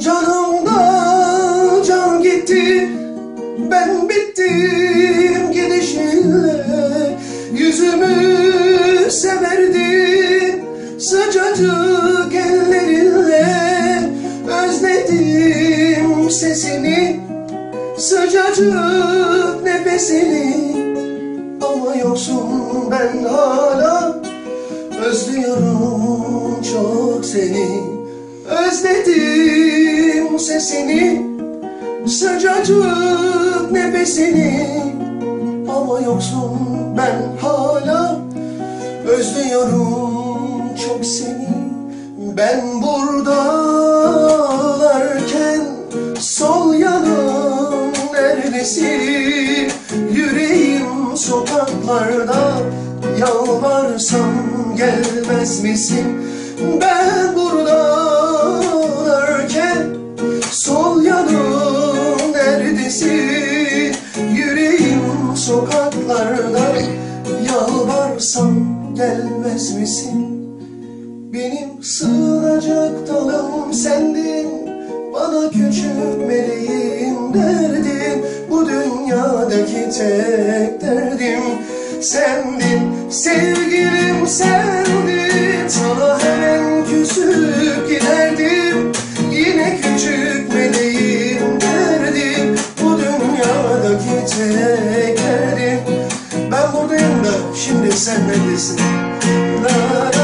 Canım Ben bittim gidişinle Yüzümü severdin Sıcacık ellerinle. Özledim sesini Sıcacık nefesini. Ama yoksun ben hala Özlüyorum çok seni. Özledim sesini Sıcacık nefesini. Ama yoksun ben hala. Özlüyorum çok seni. Ben buradalarken Sol yanım neredesin? Yüreğim sokaklarda Yalvarsam gelmez misin? Ben buradalarken sokaklarda Yalvarsam gelmez misin? Benim sığınacak dalım sendin Bana küçük meleğim derdin. Bu dünyadaki tek derdim Sendin sevgilim sendin. Sana hemen küsüp sevmelisin. listen.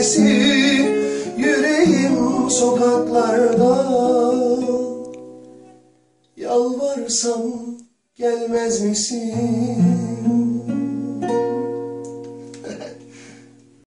Neredesin? Yüreğim sokaklarda Yalvarsam gelmez misin?